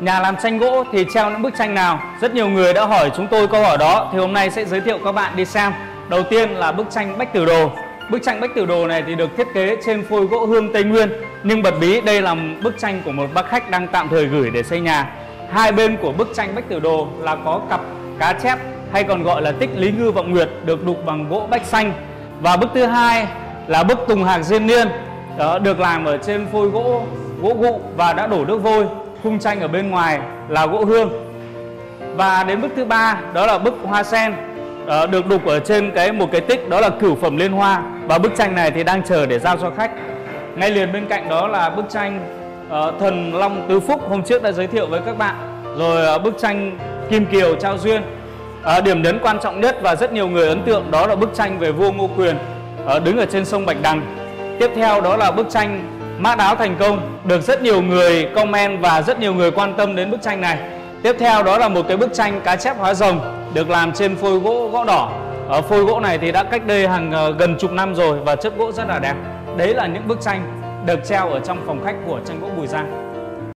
nhà làm tranh gỗ thì treo những bức tranh nào? Rất nhiều người đã hỏi chúng tôi câu hỏi đó, thì hôm nay sẽ giới thiệu các bạn đi xem. Đầu tiên là bức tranh bách tử đồ. Bức tranh bách tử đồ này thì được thiết kế trên phôi gỗ hương tây nguyên. Nhưng bật bí đây là bức tranh của một bác khách đang tạm thời gửi để xây nhà. Hai bên của bức tranh bách tử đồ là có cặp cá chép, hay còn gọi là tích lý ngư vọng nguyệt, được đục bằng gỗ bách xanh. Và bức thứ hai là bức tùng hạc diên niên. Đó, được làm ở trên phôi gỗ gỗ gụ và đã đổ nước vôi khung tranh ở bên ngoài là gỗ hương. Và đến bức thứ ba đó là bức hoa sen ờ, được đục ở trên cái một cái tích đó là cửu phẩm liên hoa. Và bức tranh này thì đang chờ để giao cho khách. Ngay liền bên cạnh đó là bức tranh uh, thần long tứ phúc hôm trước đã giới thiệu với các bạn. Rồi uh, bức tranh kim kiều trao duyên. Uh, điểm nhấn quan trọng nhất và rất nhiều người ấn tượng đó là bức tranh về vua ngô quyền uh, đứng ở trên sông bạch đằng. Tiếp theo đó là bức tranh mác đáo thành công. Được rất nhiều người comment và rất nhiều người quan tâm đến bức tranh này. Tiếp theo đó là một cái bức tranh cá chép hóa rồng, được làm trên phôi gỗ gỗ đỏ. Ở phôi gỗ này thì đã cách đây hàng ờ, gần chục năm rồi và chất gỗ rất là đẹp. Đấy là những bức tranh được treo ở trong phòng khách của tranh gỗ Bùi Giang.